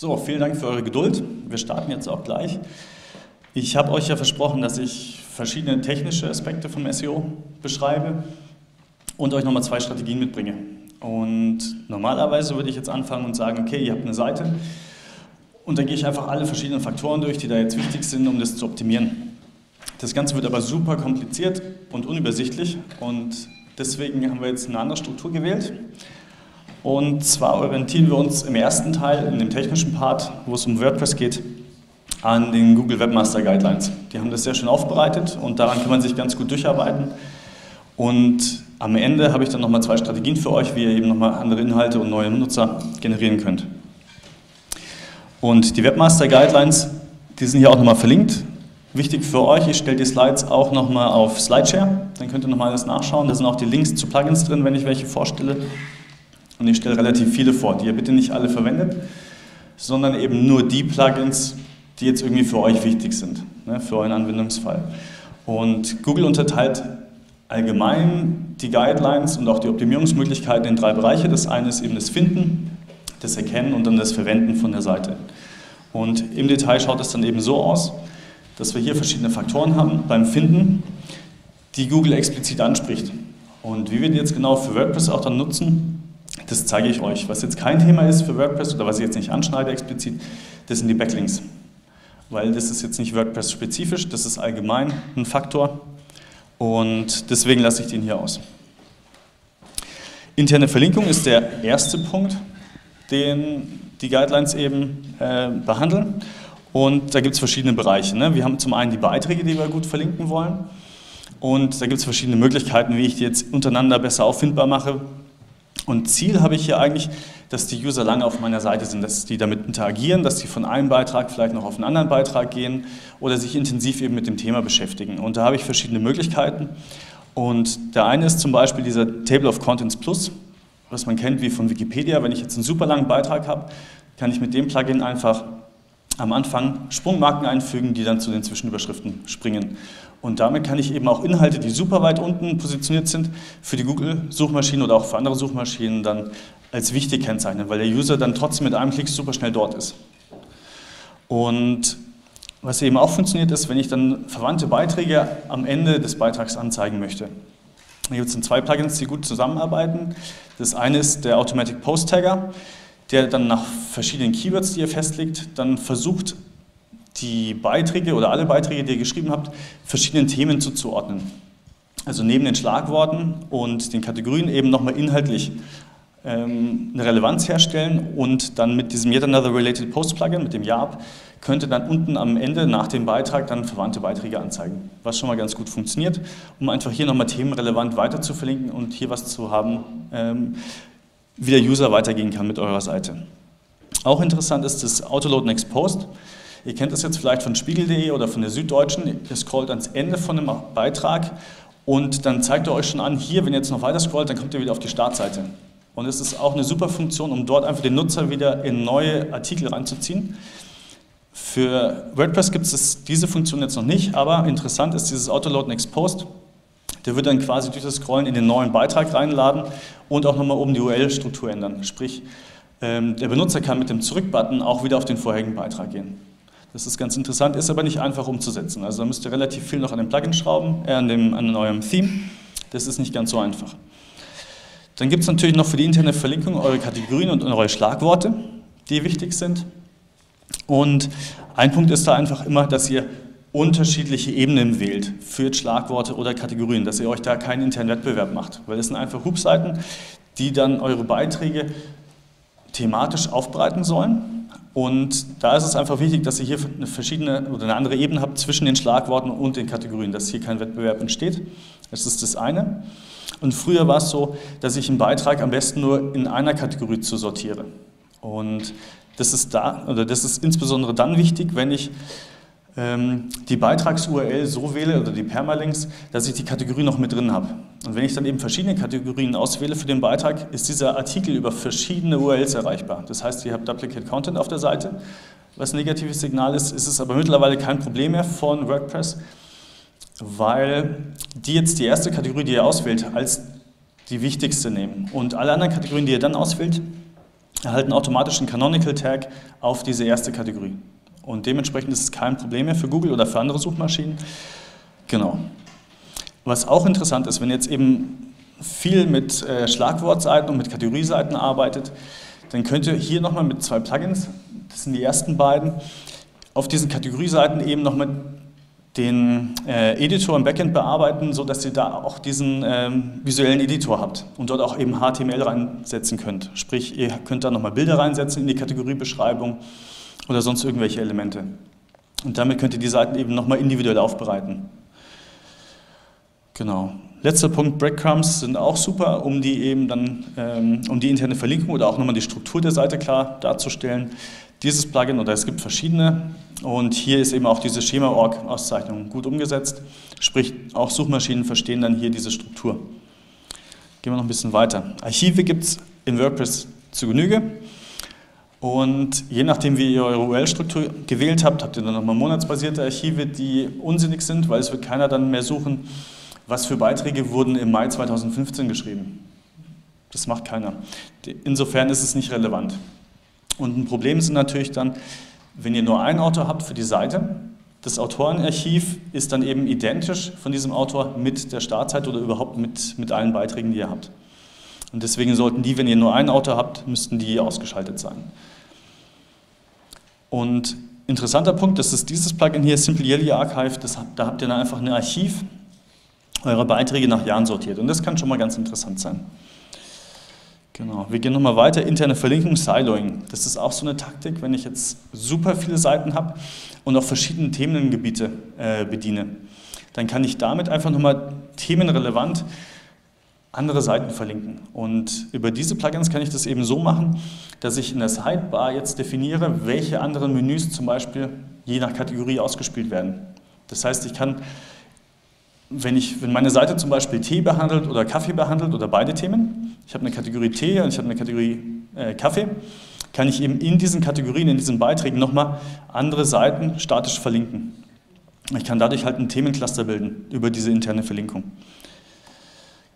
So, vielen Dank für eure Geduld. Wir starten jetzt auch gleich. Ich habe euch ja versprochen, dass ich verschiedene technische Aspekte vom SEO beschreibe und euch nochmal zwei Strategien mitbringe. Und normalerweise würde ich jetzt anfangen und sagen, okay, ihr habt eine Seite und dann gehe ich einfach alle verschiedenen Faktoren durch, die da jetzt wichtig sind, um das zu optimieren. Das Ganze wird aber super kompliziert und unübersichtlich und deswegen haben wir jetzt eine andere Struktur gewählt. Und zwar orientieren wir uns im ersten Teil, in dem technischen Part, wo es um WordPress geht, an den Google Webmaster Guidelines. Die haben das sehr schön aufbereitet und daran kann man sich ganz gut durcharbeiten. Und am Ende habe ich dann nochmal zwei Strategien für euch, wie ihr eben nochmal andere Inhalte und neue Nutzer generieren könnt. Und die Webmaster Guidelines, die sind hier auch nochmal verlinkt. Wichtig für euch, ich stelle die Slides auch nochmal auf Slideshare, dann könnt ihr nochmal alles nachschauen. Da sind auch die Links zu Plugins drin, wenn ich welche vorstelle. Und ich stelle relativ viele vor, die ihr bitte nicht alle verwendet, sondern eben nur die Plugins, die jetzt irgendwie für euch wichtig sind, ne, für euren Anwendungsfall. Und Google unterteilt allgemein die Guidelines und auch die Optimierungsmöglichkeiten in drei Bereiche. Das eine ist eben das Finden, das Erkennen und dann das Verwenden von der Seite. Und im Detail schaut es dann eben so aus, dass wir hier verschiedene Faktoren haben beim Finden, die Google explizit anspricht. Und wie wir die jetzt genau für WordPress auch dann nutzen, das zeige ich euch. Was jetzt kein Thema ist für WordPress oder was ich jetzt nicht anschneide explizit, das sind die Backlinks. Weil das ist jetzt nicht WordPress-spezifisch, das ist allgemein ein Faktor und deswegen lasse ich den hier aus. Interne Verlinkung ist der erste Punkt, den die Guidelines eben äh, behandeln. Und da gibt es verschiedene Bereiche. Ne? Wir haben zum einen die Beiträge, die wir gut verlinken wollen. Und da gibt es verschiedene Möglichkeiten, wie ich die jetzt untereinander besser auffindbar mache. Und Ziel habe ich hier eigentlich, dass die User lange auf meiner Seite sind, dass die damit interagieren, dass sie von einem Beitrag vielleicht noch auf einen anderen Beitrag gehen oder sich intensiv eben mit dem Thema beschäftigen. Und da habe ich verschiedene Möglichkeiten. Und der eine ist zum Beispiel dieser Table of Contents Plus, was man kennt wie von Wikipedia. Wenn ich jetzt einen super langen Beitrag habe, kann ich mit dem Plugin einfach am Anfang Sprungmarken einfügen, die dann zu den Zwischenüberschriften springen. Und damit kann ich eben auch Inhalte, die super weit unten positioniert sind, für die Google-Suchmaschine oder auch für andere Suchmaschinen dann als wichtig kennzeichnen, weil der User dann trotzdem mit einem Klick super schnell dort ist. Und was eben auch funktioniert ist, wenn ich dann verwandte Beiträge am Ende des Beitrags anzeigen möchte. Hier gibt es zwei Plugins, die gut zusammenarbeiten. Das eine ist der Automatic Post Tagger, der dann nach verschiedenen Keywords, die ihr festlegt, dann versucht, die Beiträge oder alle Beiträge, die ihr geschrieben habt, verschiedenen Themen zuzuordnen. Also neben den Schlagworten und den Kategorien eben nochmal inhaltlich ähm, eine Relevanz herstellen und dann mit diesem Yet Another Related Post Plugin, mit dem YARP, könnte dann unten am Ende nach dem Beitrag dann verwandte Beiträge anzeigen, was schon mal ganz gut funktioniert, um einfach hier nochmal themenrelevant weiter zu verlinken und hier was zu haben, ähm, wie der User weitergehen kann mit eurer Seite. Auch interessant ist das Autoload Next Post. Ihr kennt das jetzt vielleicht von spiegel.de oder von der Süddeutschen. Ihr scrollt ans Ende von einem Beitrag und dann zeigt er euch schon an, hier, wenn ihr jetzt noch weiter scrollt, dann kommt ihr wieder auf die Startseite. Und es ist auch eine super Funktion, um dort einfach den Nutzer wieder in neue Artikel reinzuziehen. Für WordPress gibt es diese Funktion jetzt noch nicht, aber interessant ist dieses Autoload Next Post. Der wird dann quasi durch das Scrollen in den neuen Beitrag reinladen und auch nochmal oben die URL-Struktur ändern. Sprich, ähm, der Benutzer kann mit dem Zurück-Button auch wieder auf den vorherigen Beitrag gehen. Das ist ganz interessant, ist aber nicht einfach umzusetzen. Also da müsst ihr relativ viel noch an dem Plugin schrauben, äh, an, dem, an eurem Theme. Das ist nicht ganz so einfach. Dann gibt es natürlich noch für die interne Verlinkung eure Kategorien und eure Schlagworte, die wichtig sind. Und ein Punkt ist da einfach immer, dass ihr unterschiedliche Ebenen wählt für Schlagworte oder Kategorien, dass ihr euch da keinen internen Wettbewerb macht. Weil das sind einfach Hubseiten, die dann eure Beiträge thematisch aufbereiten sollen. Und da ist es einfach wichtig, dass ihr hier eine verschiedene oder eine andere Ebene habt zwischen den Schlagworten und den Kategorien, dass hier kein Wettbewerb entsteht. Das ist das eine. Und früher war es so, dass ich einen Beitrag am besten nur in einer Kategorie zu sortiere. Und das ist da, oder das ist insbesondere dann wichtig, wenn ich die Beitrags-URL so wähle oder die Permalinks, dass ich die Kategorie noch mit drin habe. Und wenn ich dann eben verschiedene Kategorien auswähle für den Beitrag, ist dieser Artikel über verschiedene URLs erreichbar. Das heißt, ihr habt Duplicate Content auf der Seite. Was ein negatives Signal ist, ist es aber mittlerweile kein Problem mehr von WordPress, weil die jetzt die erste Kategorie, die ihr auswählt, als die wichtigste nehmen. Und alle anderen Kategorien, die ihr dann auswählt, erhalten automatisch einen Canonical Tag auf diese erste Kategorie. Und dementsprechend ist es kein Problem mehr für Google oder für andere Suchmaschinen. Genau. Was auch interessant ist, wenn ihr jetzt eben viel mit äh, Schlagwortseiten und mit Kategorieseiten arbeitet, dann könnt ihr hier nochmal mit zwei Plugins, das sind die ersten beiden, auf diesen Kategorieseiten eben nochmal den äh, Editor im Backend bearbeiten, sodass ihr da auch diesen ähm, visuellen Editor habt und dort auch eben HTML reinsetzen könnt. Sprich, ihr könnt da nochmal Bilder reinsetzen in die Kategoriebeschreibung oder sonst irgendwelche Elemente. Und damit könnt ihr die Seiten eben nochmal individuell aufbereiten. Genau. Letzter Punkt, Breadcrumbs sind auch super, um die eben dann, ähm, um die interne Verlinkung oder auch nochmal die Struktur der Seite klar darzustellen. Dieses Plugin, oder es gibt verschiedene, und hier ist eben auch diese Schema-Org-Auszeichnung gut umgesetzt, sprich auch Suchmaschinen verstehen dann hier diese Struktur. Gehen wir noch ein bisschen weiter. Archive gibt es in WordPress zu Genüge. Und je nachdem, wie ihr eure URL-Struktur gewählt habt, habt ihr dann nochmal monatsbasierte Archive, die unsinnig sind, weil es wird keiner dann mehr suchen, was für Beiträge wurden im Mai 2015 geschrieben. Das macht keiner. Insofern ist es nicht relevant. Und ein Problem ist natürlich dann, wenn ihr nur einen Autor habt für die Seite, das Autorenarchiv ist dann eben identisch von diesem Autor mit der Startzeit oder überhaupt mit, mit allen Beiträgen, die ihr habt. Und deswegen sollten die, wenn ihr nur einen Autor habt, müssten die ausgeschaltet sein. Und interessanter Punkt, das ist dieses Plugin hier, Simple Yearly Archive, das, da habt ihr dann einfach ein Archiv eurer Beiträge nach Jahren sortiert. Und das kann schon mal ganz interessant sein. Genau, wir gehen nochmal weiter. Interne Verlinkung, Siloing. Das ist auch so eine Taktik, wenn ich jetzt super viele Seiten habe und auch verschiedene Themengebiete äh, bediene. Dann kann ich damit einfach nochmal themenrelevant andere Seiten verlinken. Und über diese Plugins kann ich das eben so machen, dass ich in der Sidebar jetzt definiere, welche anderen Menüs zum Beispiel je nach Kategorie ausgespielt werden. Das heißt, ich kann, wenn, ich, wenn meine Seite zum Beispiel Tee behandelt oder Kaffee behandelt oder beide Themen, ich habe eine Kategorie Tee und ich habe eine Kategorie äh, Kaffee, kann ich eben in diesen Kategorien, in diesen Beiträgen nochmal andere Seiten statisch verlinken. Ich kann dadurch halt ein Themencluster bilden über diese interne Verlinkung.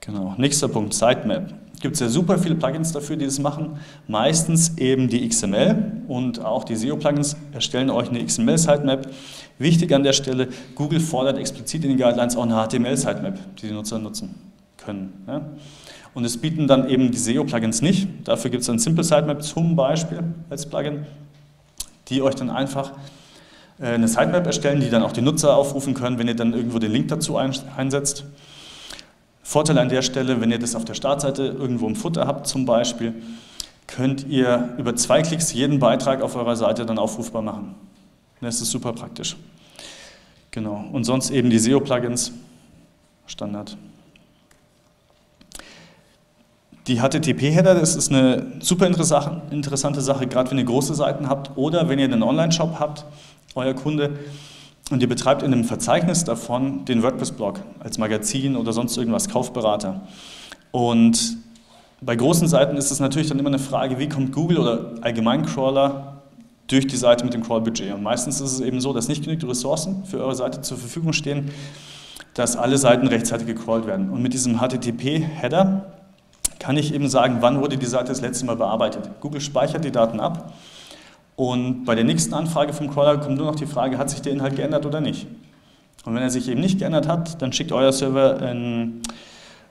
Genau, nächster Punkt, Sitemap. Gibt es ja super viele Plugins dafür, die das machen. Meistens eben die XML und auch die SEO-Plugins erstellen euch eine XML-Sitemap. Wichtig an der Stelle, Google fordert explizit in den Guidelines auch eine HTML-Sitemap, die die Nutzer nutzen können. Ja? Und es bieten dann eben die SEO-Plugins nicht. Dafür gibt es dann Simple Sitemap zum Beispiel als Plugin, die euch dann einfach äh, eine Sitemap erstellen, die dann auch die Nutzer aufrufen können, wenn ihr dann irgendwo den Link dazu einsetzt. Vorteil an der Stelle, wenn ihr das auf der Startseite irgendwo im Footer habt zum Beispiel, könnt ihr über zwei Klicks jeden Beitrag auf eurer Seite dann aufrufbar machen. Das ist super praktisch. Genau. Und sonst eben die SEO-Plugins, Standard. Die HTTP-Header, das ist eine super interessante Sache, gerade wenn ihr große Seiten habt oder wenn ihr einen Online-Shop habt, euer Kunde, und ihr betreibt in einem Verzeichnis davon den WordPress-Blog als Magazin oder sonst irgendwas, Kaufberater. Und bei großen Seiten ist es natürlich dann immer eine Frage, wie kommt Google oder allgemein Crawler durch die Seite mit dem Crawl-Budget. Und meistens ist es eben so, dass nicht genügend Ressourcen für eure Seite zur Verfügung stehen, dass alle Seiten rechtzeitig gecrawlt werden. Und mit diesem HTTP-Header kann ich eben sagen, wann wurde die Seite das letzte Mal bearbeitet. Google speichert die Daten ab und bei der nächsten Anfrage vom Crawler kommt nur noch die Frage, hat sich der Inhalt geändert oder nicht. Und wenn er sich eben nicht geändert hat, dann schickt euer Server einen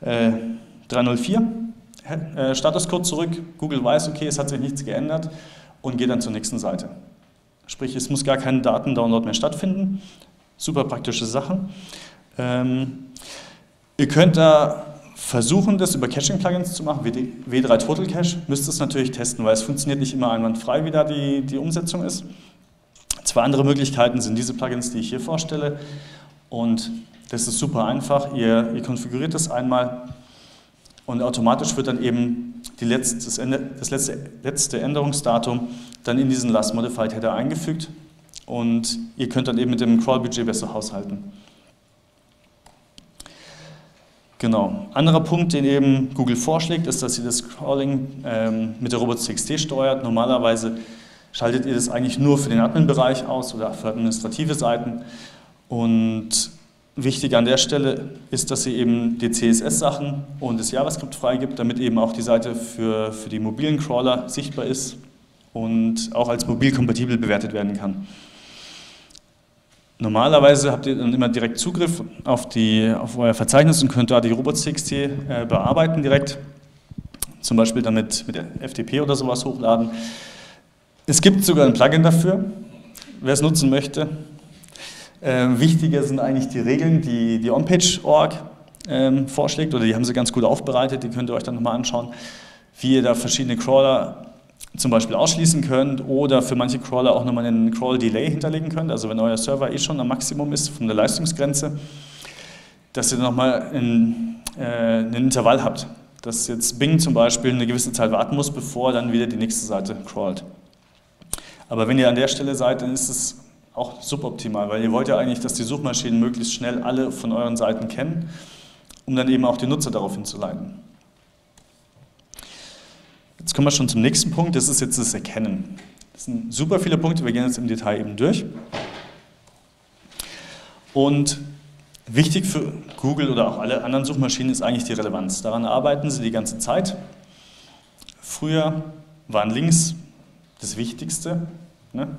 äh, 304 äh, Statuscode zurück. Google weiß, okay, es hat sich nichts geändert und geht dann zur nächsten Seite. Sprich, es muss gar kein Datendownload mehr stattfinden. Super praktische Sache. Ähm, ihr könnt da versuchen, das über Caching-Plugins zu machen, W3 Total Cache, müsst es natürlich testen, weil es funktioniert nicht immer einwandfrei, wie da die, die Umsetzung ist. Zwei andere Möglichkeiten sind diese Plugins, die ich hier vorstelle. Und das ist super einfach. Ihr, ihr konfiguriert das einmal und automatisch wird dann eben letzte, das, Ende, das letzte, letzte Änderungsdatum dann in diesen Last Modified Header eingefügt und ihr könnt dann eben mit dem Crawl-Budget besser haushalten. Genau. Anderer Punkt, den eben Google vorschlägt, ist, dass sie das Crawling ähm, mit der Robots.txt steuert. Normalerweise schaltet ihr das eigentlich nur für den Admin-Bereich aus oder für administrative Seiten. Und Wichtig an der Stelle ist, dass sie eben die CSS-Sachen und das JavaScript freigibt, damit eben auch die Seite für, für die mobilen Crawler sichtbar ist und auch als mobilkompatibel bewertet werden kann. Normalerweise habt ihr dann immer direkt Zugriff auf, die, auf euer Verzeichnis und könnt da die robots.txt äh, bearbeiten direkt. Zum Beispiel damit mit FTP oder sowas hochladen. Es gibt sogar ein Plugin dafür, wer es nutzen möchte. Ähm, wichtiger sind eigentlich die Regeln, die die OnPage.org ähm, vorschlägt, oder die haben sie ganz gut aufbereitet, die könnt ihr euch dann nochmal anschauen, wie ihr da verschiedene Crawler zum Beispiel ausschließen könnt oder für manche Crawler auch nochmal einen Crawl-Delay hinterlegen könnt, also wenn euer Server eh schon am Maximum ist von der Leistungsgrenze, dass ihr nochmal ein, äh, einen Intervall habt, dass jetzt Bing zum Beispiel eine gewisse Zeit warten muss, bevor dann wieder die nächste Seite crawlt. Aber wenn ihr an der Stelle seid, dann ist es auch suboptimal, weil ihr wollt ja eigentlich, dass die Suchmaschinen möglichst schnell alle von euren Seiten kennen, um dann eben auch die Nutzer darauf hinzuleiten. Jetzt kommen wir schon zum nächsten Punkt, das ist jetzt das Erkennen. Das sind super viele Punkte, wir gehen jetzt im Detail eben durch. Und wichtig für Google oder auch alle anderen Suchmaschinen ist eigentlich die Relevanz. Daran arbeiten sie die ganze Zeit. Früher waren Links das Wichtigste. Ne?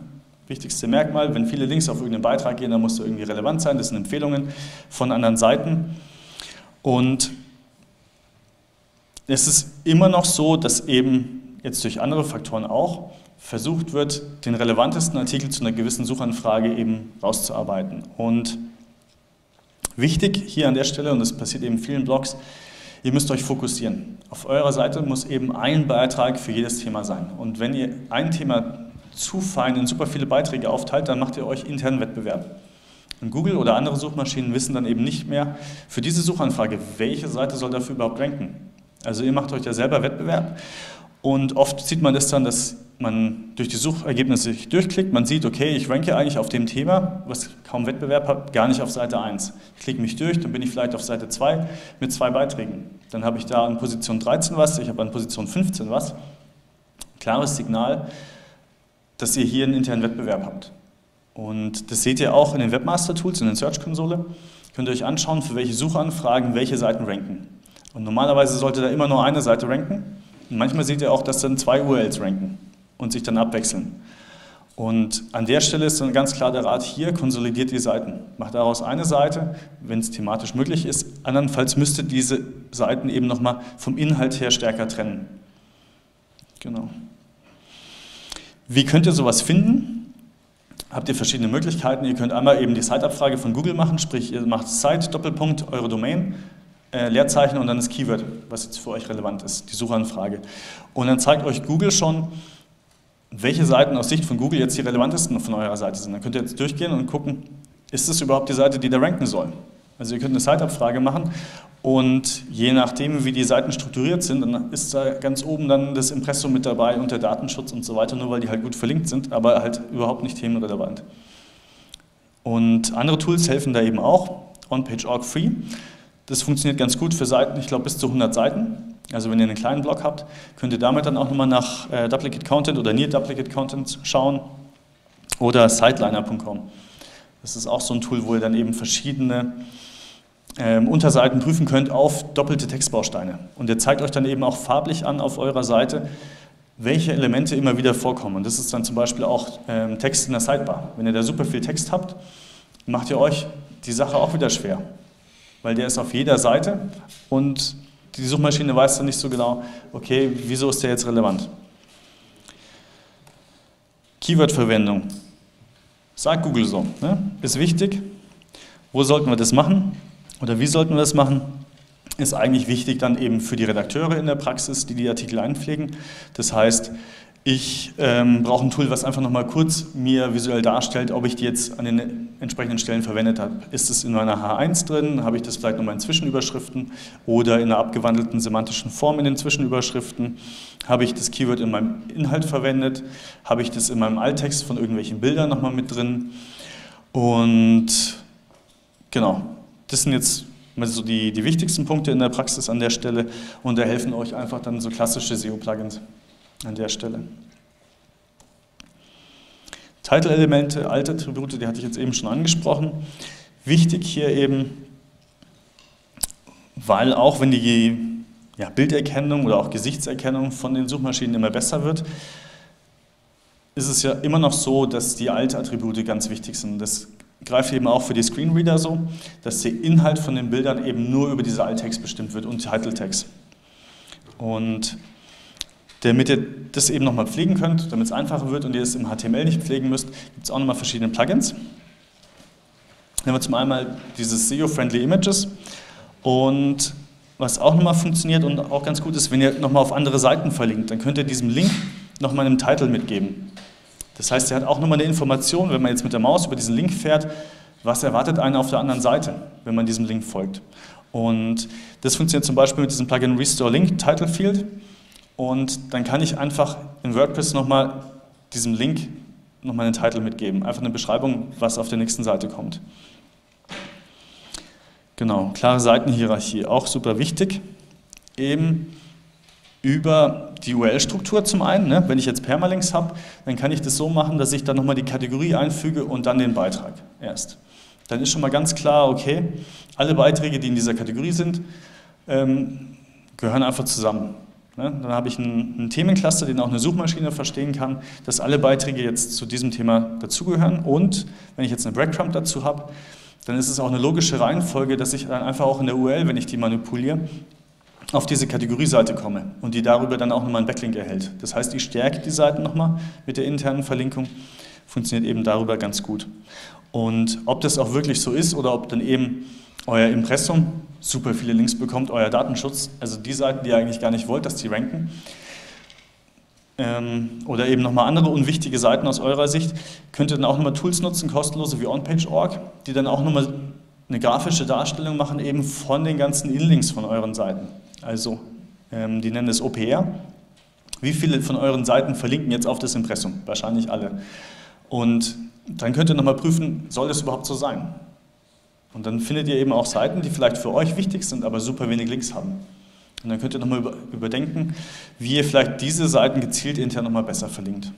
Wichtigste Merkmal, wenn viele Links auf irgendeinen Beitrag gehen, dann muss er irgendwie relevant sein. Das sind Empfehlungen von anderen Seiten. Und es ist immer noch so, dass eben jetzt durch andere Faktoren auch versucht wird, den relevantesten Artikel zu einer gewissen Suchanfrage eben rauszuarbeiten. Und wichtig hier an der Stelle, und das passiert eben in vielen Blogs, ihr müsst euch fokussieren. Auf eurer Seite muss eben ein Beitrag für jedes Thema sein. Und wenn ihr ein Thema zu fein in super viele Beiträge aufteilt, dann macht ihr euch internen Wettbewerb. Und Google oder andere Suchmaschinen wissen dann eben nicht mehr für diese Suchanfrage, welche Seite soll dafür überhaupt ranken. Also ihr macht euch ja selber Wettbewerb und oft sieht man das dann, dass man durch die Suchergebnisse sich durchklickt, man sieht, okay, ich ranke eigentlich auf dem Thema, was kaum Wettbewerb hat, gar nicht auf Seite 1. Ich klicke mich durch, dann bin ich vielleicht auf Seite 2 mit zwei Beiträgen. Dann habe ich da an Position 13 was, ich habe an Position 15 was. Klares Signal, dass ihr hier einen internen Wettbewerb habt. Und das seht ihr auch in den Webmaster-Tools, in den Search-Konsole. Könnt ihr euch anschauen, für welche Suchanfragen welche Seiten ranken. Und normalerweise sollte da immer nur eine Seite ranken. Und manchmal seht ihr auch, dass dann zwei URLs ranken und sich dann abwechseln. Und an der Stelle ist dann ganz klar der Rat hier, konsolidiert die Seiten. Macht daraus eine Seite, wenn es thematisch möglich ist. Andernfalls müsst ihr diese Seiten eben nochmal vom Inhalt her stärker trennen. Genau. Wie könnt ihr sowas finden? Habt ihr verschiedene Möglichkeiten. Ihr könnt einmal eben die Site-Abfrage von Google machen, sprich ihr macht Site, Doppelpunkt, eure Domain, äh, Leerzeichen und dann das Keyword, was jetzt für euch relevant ist, die Suchanfrage. Und dann zeigt euch Google schon, welche Seiten aus Sicht von Google jetzt die relevantesten von eurer Seite sind. Dann könnt ihr jetzt durchgehen und gucken, ist das überhaupt die Seite, die da ranken soll? Also ihr könnt eine Site-Abfrage machen und je nachdem, wie die Seiten strukturiert sind, dann ist da ganz oben dann das Impressum mit dabei unter Datenschutz und so weiter, nur weil die halt gut verlinkt sind, aber halt überhaupt nicht themenrelevant. Und andere Tools helfen da eben auch, OnPage.org Free. Das funktioniert ganz gut für Seiten, ich glaube bis zu 100 Seiten. Also wenn ihr einen kleinen Blog habt, könnt ihr damit dann auch nochmal nach äh, Duplicate Content oder Near Duplicate Content schauen oder Sideliner.com. Das ist auch so ein Tool, wo ihr dann eben verschiedene ähm, Unterseiten prüfen könnt auf doppelte Textbausteine. Und ihr zeigt euch dann eben auch farblich an auf eurer Seite, welche Elemente immer wieder vorkommen. Und das ist dann zum Beispiel auch ähm, Text in der Sidebar. Wenn ihr da super viel Text habt, macht ihr euch die Sache auch wieder schwer weil der ist auf jeder Seite und die Suchmaschine weiß dann nicht so genau, okay, wieso ist der jetzt relevant. Keyword-Verwendung. Sagt Google so. Ne? Ist wichtig. Wo sollten wir das machen? Oder wie sollten wir das machen? Ist eigentlich wichtig dann eben für die Redakteure in der Praxis, die die Artikel einpflegen. Das heißt, ich ähm, brauche ein Tool, was einfach nochmal kurz mir visuell darstellt, ob ich die jetzt an den entsprechenden Stellen verwendet habe. Ist es in meiner H1 drin? Habe ich das vielleicht nochmal in Zwischenüberschriften oder in einer abgewandelten semantischen Form in den Zwischenüberschriften? Habe ich das Keyword in meinem Inhalt verwendet? Habe ich das in meinem Alttext von irgendwelchen Bildern nochmal mit drin? Und genau, das sind jetzt so die, die wichtigsten Punkte in der Praxis an der Stelle und da helfen euch einfach dann so klassische SEO-Plugins an der Stelle. Title-Elemente, Alt-Attribute, die hatte ich jetzt eben schon angesprochen. Wichtig hier eben, weil auch wenn die ja, Bilderkennung oder auch Gesichtserkennung von den Suchmaschinen immer besser wird, ist es ja immer noch so, dass die Alt-Attribute ganz wichtig sind. Das greift eben auch für die Screenreader so, dass der Inhalt von den Bildern eben nur über diese Alt-Text bestimmt wird und Title-Text. Und damit ihr das eben nochmal pflegen könnt, damit es einfacher wird und ihr es im HTML nicht pflegen müsst, gibt es auch nochmal verschiedene Plugins. Dann haben wir zum einen dieses SEO-Friendly Images und was auch nochmal funktioniert und auch ganz gut ist, wenn ihr nochmal auf andere Seiten verlinkt, dann könnt ihr diesem Link nochmal einen Titel mitgeben. Das heißt, er hat auch nochmal eine Information, wenn man jetzt mit der Maus über diesen Link fährt, was erwartet einen auf der anderen Seite, wenn man diesem Link folgt. Und das funktioniert zum Beispiel mit diesem Plugin Restore Link Title Field. Und dann kann ich einfach in WordPress nochmal diesem Link nochmal einen Titel mitgeben. Einfach eine Beschreibung, was auf der nächsten Seite kommt. Genau, klare Seitenhierarchie, auch super wichtig. Eben über die URL-Struktur zum einen. Ne? Wenn ich jetzt Permalinks habe, dann kann ich das so machen, dass ich dann nochmal die Kategorie einfüge und dann den Beitrag erst. Dann ist schon mal ganz klar, okay, alle Beiträge, die in dieser Kategorie sind, ähm, gehören einfach zusammen. Ne? Dann habe ich einen, einen Themencluster, den auch eine Suchmaschine verstehen kann, dass alle Beiträge jetzt zu diesem Thema dazugehören. Und wenn ich jetzt eine Breadcrumb dazu habe, dann ist es auch eine logische Reihenfolge, dass ich dann einfach auch in der URL, wenn ich die manipuliere, auf diese Kategorieseite komme und die darüber dann auch nochmal einen Backlink erhält. Das heißt, ich stärke die Seiten nochmal mit der internen Verlinkung, funktioniert eben darüber ganz gut. Und ob das auch wirklich so ist oder ob dann eben euer Impressum super viele Links bekommt, euer Datenschutz, also die Seiten, die ihr eigentlich gar nicht wollt, dass die ranken, ähm, oder eben nochmal andere unwichtige Seiten aus eurer Sicht, könnt ihr dann auch nochmal Tools nutzen, kostenlose wie OnPage.org, die dann auch nochmal eine grafische Darstellung machen eben von den ganzen Inlinks von euren Seiten. Also, ähm, die nennen es OPR. Wie viele von euren Seiten verlinken jetzt auf das Impressum? Wahrscheinlich alle. Und dann könnt ihr nochmal prüfen, soll das überhaupt so sein? Und dann findet ihr eben auch Seiten, die vielleicht für euch wichtig sind, aber super wenig Links haben. Und dann könnt ihr nochmal über, überdenken, wie ihr vielleicht diese Seiten gezielt intern nochmal besser verlinkt.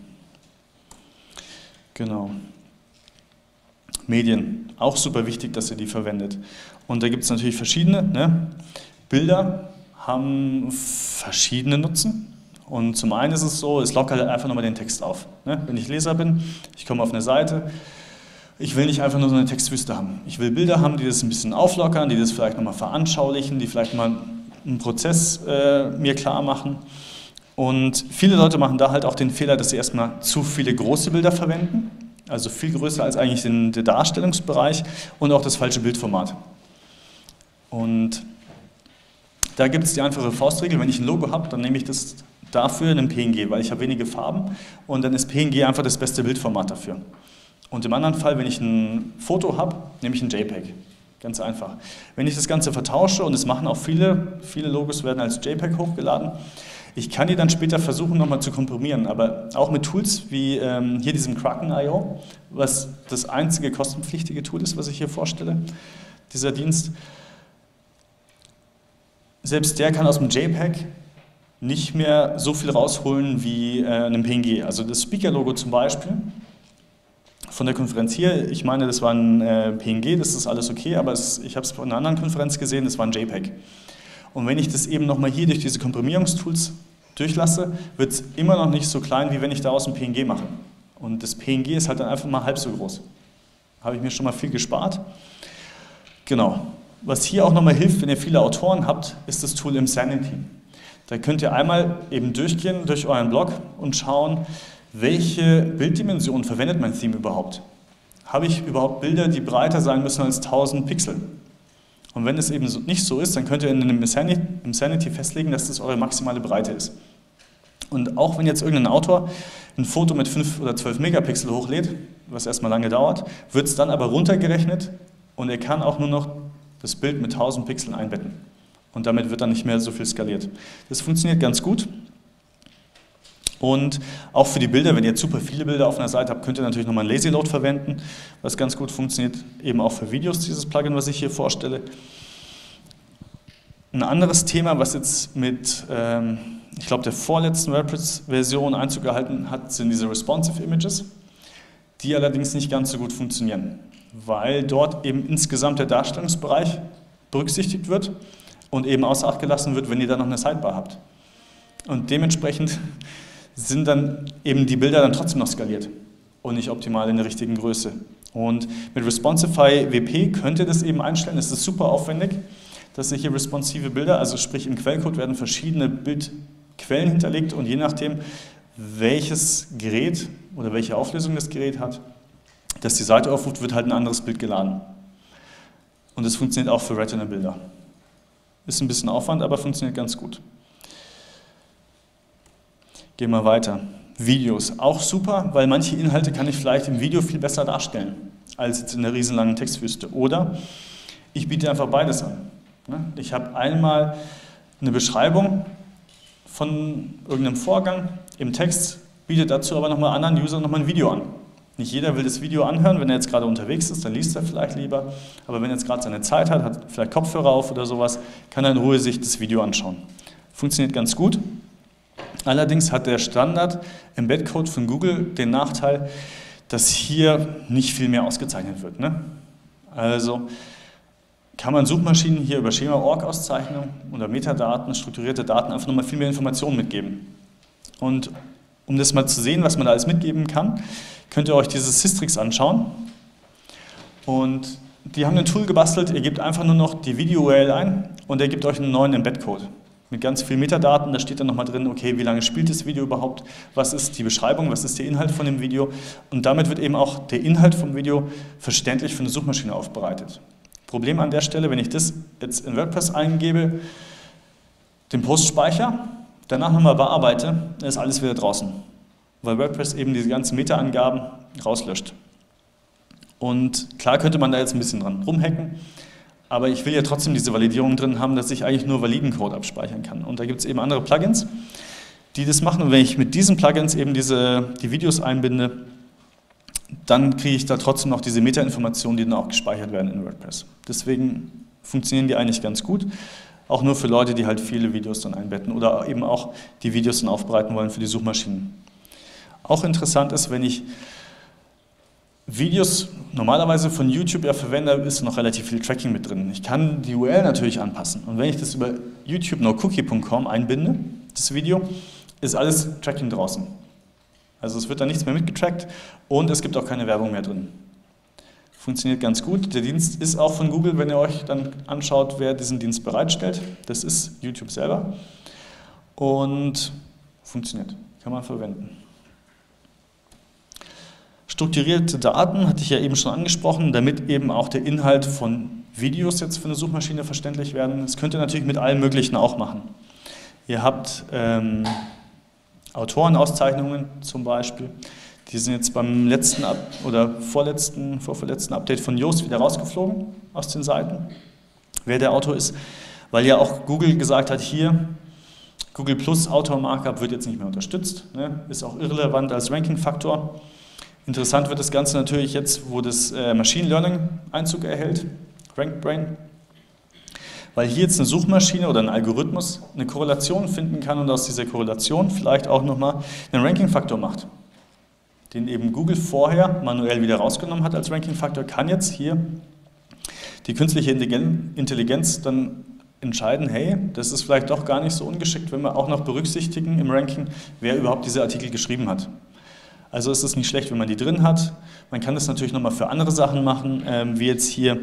Genau. Medien, auch super wichtig, dass ihr die verwendet. Und da gibt es natürlich verschiedene. Ne? Bilder haben verschiedene Nutzen. Und zum einen ist es so, es lockert einfach nochmal den Text auf. Ne? Wenn ich Leser bin, ich komme auf eine Seite, ich will nicht einfach nur so eine Textwüste haben. Ich will Bilder haben, die das ein bisschen auflockern, die das vielleicht nochmal veranschaulichen, die vielleicht mal einen Prozess äh, mir klar machen. Und viele Leute machen da halt auch den Fehler, dass sie erstmal zu viele große Bilder verwenden, also viel größer als eigentlich den, der Darstellungsbereich und auch das falsche Bildformat. Und da gibt es die einfache Faustregel, wenn ich ein Logo habe, dann nehme ich das dafür in einem PNG, weil ich habe wenige Farben und dann ist PNG einfach das beste Bildformat dafür. Und im anderen Fall, wenn ich ein Foto habe, nehme ich ein JPEG. Ganz einfach. Wenn ich das Ganze vertausche, und es machen auch viele, viele Logos werden als JPEG hochgeladen, ich kann die dann später versuchen nochmal zu komprimieren, aber auch mit Tools wie ähm, hier diesem Kraken.io, was das einzige kostenpflichtige Tool ist, was ich hier vorstelle, dieser Dienst, selbst der kann aus dem JPEG nicht mehr so viel rausholen wie äh, einem PNG. Also das Speaker-Logo zum Beispiel, von der Konferenz hier, ich meine, das war ein äh, PNG, das ist alles okay, aber es, ich habe es von einer anderen Konferenz gesehen, das war ein JPEG. Und wenn ich das eben nochmal hier durch diese Komprimierungstools durchlasse, wird es immer noch nicht so klein, wie wenn ich daraus ein PNG mache. Und das PNG ist halt dann einfach mal halb so groß. Habe ich mir schon mal viel gespart. Genau. Was hier auch nochmal hilft, wenn ihr viele Autoren habt, ist das Tool Insanity. Da könnt ihr einmal eben durchgehen durch euren Blog und schauen, welche Bilddimensionen verwendet mein Theme überhaupt? Habe ich überhaupt Bilder, die breiter sein müssen als 1000 Pixel? Und wenn es eben nicht so ist, dann könnt ihr in einem Insanity festlegen, dass das eure maximale Breite ist. Und auch wenn jetzt irgendein Autor ein Foto mit 5 oder 12 Megapixel hochlädt, was erstmal lange dauert, wird es dann aber runtergerechnet und er kann auch nur noch das Bild mit 1000 Pixeln einbetten. Und damit wird dann nicht mehr so viel skaliert. Das funktioniert ganz gut. Und auch für die Bilder, wenn ihr super viele Bilder auf einer Seite habt, könnt ihr natürlich nochmal ein Lazy Load verwenden, was ganz gut funktioniert, eben auch für Videos, dieses Plugin, was ich hier vorstelle. Ein anderes Thema, was jetzt mit, ähm, ich glaube, der vorletzten WordPress-Version Einzug gehalten hat, sind diese Responsive Images, die allerdings nicht ganz so gut funktionieren. weil dort eben insgesamt der Darstellungsbereich berücksichtigt wird und eben außer Acht gelassen wird, wenn ihr da noch eine Sidebar habt. Und dementsprechend sind dann eben die Bilder dann trotzdem noch skaliert und nicht optimal in der richtigen Größe. Und mit Responsify WP könnt ihr das eben einstellen. Es ist super aufwendig, dass ihr hier responsive Bilder, also sprich im Quellcode werden verschiedene Bildquellen hinterlegt und je nachdem, welches Gerät oder welche Auflösung das Gerät hat, dass die Seite aufruft, wird halt ein anderes Bild geladen. Und das funktioniert auch für Retina-Bilder. Ist ein bisschen Aufwand, aber funktioniert ganz gut. Gehen wir weiter. Videos, auch super, weil manche Inhalte kann ich vielleicht im Video viel besser darstellen, als jetzt in der riesenlangen Textwüste. Oder ich biete einfach beides an. Ne? Ich habe einmal eine Beschreibung von irgendeinem Vorgang im Text, biete dazu aber nochmal anderen Usern nochmal ein Video an. Nicht jeder will das Video anhören, wenn er jetzt gerade unterwegs ist, dann liest er vielleicht lieber. Aber wenn er jetzt gerade seine Zeit hat, hat vielleicht Kopfhörer auf oder sowas, kann er in Ruhe sich das Video anschauen. Funktioniert ganz gut. Allerdings hat der Standard Embed-Code von Google den Nachteil, dass hier nicht viel mehr ausgezeichnet wird. Ne? Also kann man Suchmaschinen hier über Schema-Org-Auszeichnung oder Metadaten, strukturierte Daten einfach nochmal viel mehr Informationen mitgeben. Und um das mal zu sehen, was man da alles mitgeben kann, könnt ihr euch dieses Systrix anschauen. Und die haben ein Tool gebastelt, ihr gebt einfach nur noch die Video-URL ein und er gibt euch einen neuen Embed-Code mit ganz vielen Metadaten. Da steht dann nochmal drin, okay, wie lange spielt das Video überhaupt, was ist die Beschreibung, was ist der Inhalt von dem Video. Und damit wird eben auch der Inhalt vom Video verständlich für eine Suchmaschine aufbereitet. Problem an der Stelle, wenn ich das jetzt in WordPress eingebe, den Post speichere, danach nochmal bearbeite, dann ist alles wieder draußen weil WordPress eben diese ganzen Meta-Angaben rauslöscht. Und klar könnte man da jetzt ein bisschen dran rumhacken, aber ich will ja trotzdem diese Validierung drin haben, dass ich eigentlich nur validen Code abspeichern kann. Und da gibt es eben andere Plugins, die das machen. Und wenn ich mit diesen Plugins eben diese, die Videos einbinde, dann kriege ich da trotzdem noch diese Meta-Informationen, die dann auch gespeichert werden in WordPress. Deswegen funktionieren die eigentlich ganz gut. Auch nur für Leute, die halt viele Videos dann einbetten oder eben auch die Videos dann aufbereiten wollen für die Suchmaschinen. Auch interessant ist, wenn ich Videos normalerweise von YouTube ja verwende, ist noch relativ viel Tracking mit drin. Ich kann die URL natürlich anpassen. Und wenn ich das über YouTube nocookie.com einbinde, das Video, ist alles Tracking draußen. Also es wird da nichts mehr mitgetrackt und es gibt auch keine Werbung mehr drin. Funktioniert ganz gut. Der Dienst ist auch von Google, wenn ihr euch dann anschaut, wer diesen Dienst bereitstellt. Das ist YouTube selber. Und funktioniert. Kann man verwenden. Strukturierte Daten hatte ich ja eben schon angesprochen, damit eben auch der Inhalt von Videos jetzt für eine Suchmaschine verständlich werden. Das könnt ihr natürlich mit allen möglichen auch machen. Ihr habt ähm, Autorenauszeichnungen zum Beispiel. Die sind jetzt beim letzten oder vorletzten, vorvorletzten Update von Yoast wieder rausgeflogen aus den Seiten. Wer der Autor ist, weil ja auch Google gesagt hat, hier Google Plus Autor Markup wird jetzt nicht mehr unterstützt, ne? ist auch irrelevant als Ranking-Faktor. Interessant wird das Ganze natürlich jetzt, wo das äh, Machine Learning Einzug erhält, Ranked Brain, weil hier jetzt eine Suchmaschine oder ein Algorithmus eine Korrelation finden kann und aus dieser Korrelation vielleicht auch nochmal einen Ranking-Faktor macht, den eben Google vorher manuell wieder rausgenommen hat als Ranking-Faktor, kann jetzt hier die künstliche Intelligenz dann entscheiden, hey, das ist vielleicht doch gar nicht so ungeschickt, wenn wir auch noch berücksichtigen im Ranking, wer überhaupt diese Artikel geschrieben hat. Also ist es nicht schlecht, wenn man die drin hat. Man kann das natürlich nochmal für andere Sachen machen, ähm, wie jetzt hier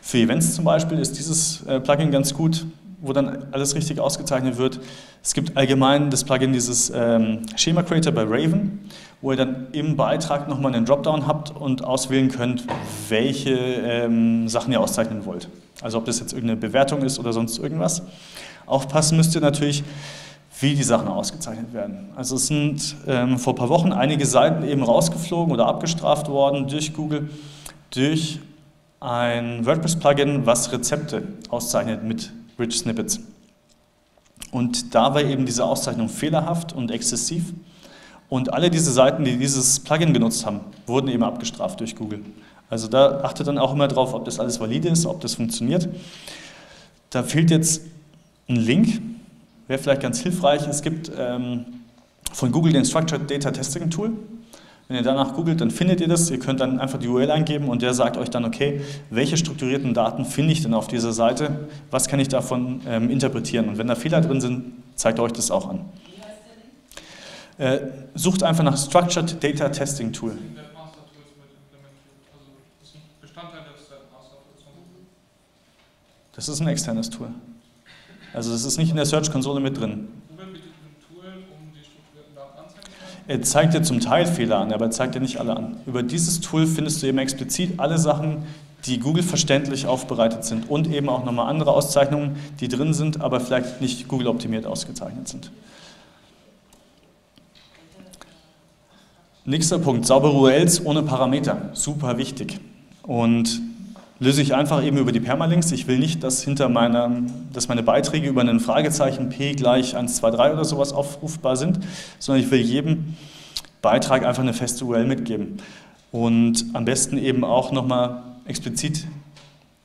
für Events zum Beispiel ist dieses äh, Plugin ganz gut, wo dann alles richtig ausgezeichnet wird. Es gibt allgemein das Plugin dieses ähm, Schema Creator bei Raven, wo ihr dann im Beitrag nochmal einen Dropdown habt und auswählen könnt, welche ähm, Sachen ihr auszeichnen wollt. Also ob das jetzt irgendeine Bewertung ist oder sonst irgendwas. Aufpassen müsst ihr natürlich, wie die Sachen ausgezeichnet werden. Also es sind ähm, vor ein paar Wochen einige Seiten eben rausgeflogen oder abgestraft worden durch Google, durch ein WordPress-Plugin, was Rezepte auszeichnet mit Rich Snippets. Und da war eben diese Auszeichnung fehlerhaft und exzessiv. Und alle diese Seiten, die dieses Plugin genutzt haben, wurden eben abgestraft durch Google. Also da achtet dann auch immer drauf, ob das alles valide ist, ob das funktioniert. Da fehlt jetzt ein Link, wäre vielleicht ganz hilfreich. Es gibt ähm, von Google den Structured Data Testing Tool. Wenn ihr danach googelt, dann findet ihr das. Ihr könnt dann einfach die URL eingeben und der sagt euch dann, okay, welche strukturierten Daten finde ich denn auf dieser Seite? Was kann ich davon ähm, interpretieren? Und wenn da Fehler drin sind, zeigt euch das auch an. Äh, sucht einfach nach Structured Data Testing Tool. Das ist ein externes Tool. Also das ist nicht in der Search-Konsole mit drin. Er zeigt dir zum Teil Fehler an, aber er zeigt dir nicht alle an. Über dieses Tool findest du eben explizit alle Sachen, die Google verständlich aufbereitet sind und eben auch nochmal andere Auszeichnungen, die drin sind, aber vielleicht nicht Google optimiert ausgezeichnet sind. Nächster Punkt, saubere URLs ohne Parameter, super wichtig. Und löse ich einfach eben über die Permalinks. Ich will nicht, dass hinter meiner, dass meine Beiträge über ein Fragezeichen p gleich 1, 2, 3 oder sowas aufrufbar sind, sondern ich will jedem Beitrag einfach eine feste URL mitgeben. Und am besten eben auch nochmal explizit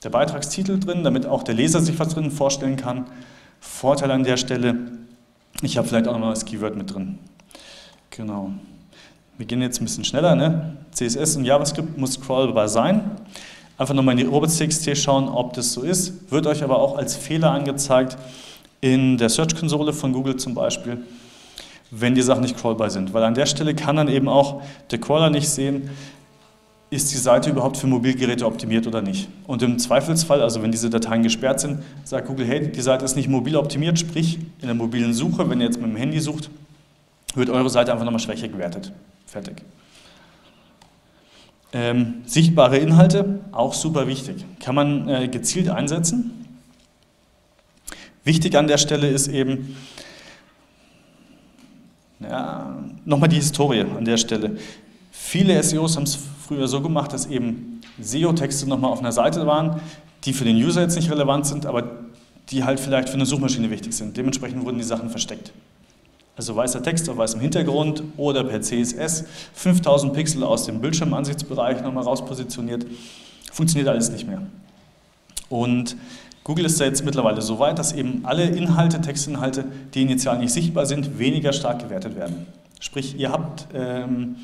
der Beitragstitel drin, damit auch der Leser sich was drin vorstellen kann. Vorteil an der Stelle, ich habe vielleicht auch nochmal das Keyword mit drin. Genau. Wir gehen jetzt ein bisschen schneller. Ne? CSS und JavaScript muss scrollbar sein. Einfach nochmal in die robots.txt schauen, ob das so ist. Wird euch aber auch als Fehler angezeigt in der Search-Konsole von Google zum Beispiel, wenn die Sachen nicht crawlbar sind. Weil an der Stelle kann dann eben auch der Crawler nicht sehen, ist die Seite überhaupt für Mobilgeräte optimiert oder nicht. Und im Zweifelsfall, also wenn diese Dateien gesperrt sind, sagt Google, hey, die Seite ist nicht mobil optimiert, sprich in der mobilen Suche, wenn ihr jetzt mit dem Handy sucht, wird eure Seite einfach nochmal schwächer gewertet. Fertig. Ähm, sichtbare Inhalte, auch super wichtig. Kann man äh, gezielt einsetzen. Wichtig an der Stelle ist eben, ja, nochmal die Historie an der Stelle. Viele SEOs haben es früher so gemacht, dass eben SEO-Texte nochmal auf einer Seite waren, die für den User jetzt nicht relevant sind, aber die halt vielleicht für eine Suchmaschine wichtig sind. Dementsprechend wurden die Sachen versteckt also weißer Text auf weißem Hintergrund oder per CSS, 5000 Pixel aus dem Bildschirmansichtsbereich nochmal rauspositioniert, funktioniert alles nicht mehr. Und Google ist da jetzt mittlerweile so weit, dass eben alle Inhalte, Textinhalte, die initial nicht sichtbar sind, weniger stark gewertet werden. Sprich, ihr habt ähm,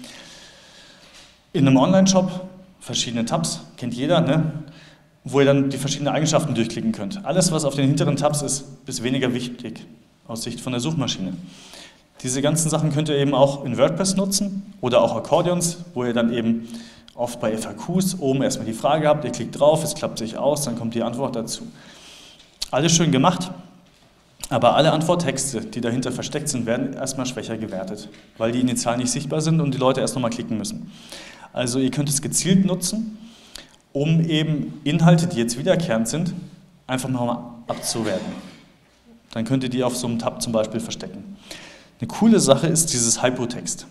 in einem Online-Shop verschiedene Tabs, kennt jeder, ne? wo ihr dann die verschiedenen Eigenschaften durchklicken könnt. Alles, was auf den hinteren Tabs ist, ist weniger wichtig aus Sicht von der Suchmaschine. Diese ganzen Sachen könnt ihr eben auch in WordPress nutzen oder auch Accordions, wo ihr dann eben oft bei FAQs oben erstmal die Frage habt, ihr klickt drauf, es klappt sich aus, dann kommt die Antwort dazu. Alles schön gemacht, aber alle Antworttexte, die dahinter versteckt sind, werden erstmal schwächer gewertet, weil die initial nicht sichtbar sind und die Leute erst nochmal klicken müssen. Also ihr könnt es gezielt nutzen, um eben Inhalte, die jetzt wiederkehrend sind, einfach nochmal abzuwerten. Dann könnt ihr die auf so einem Tab zum Beispiel verstecken. Eine coole Sache ist dieses Hypotext.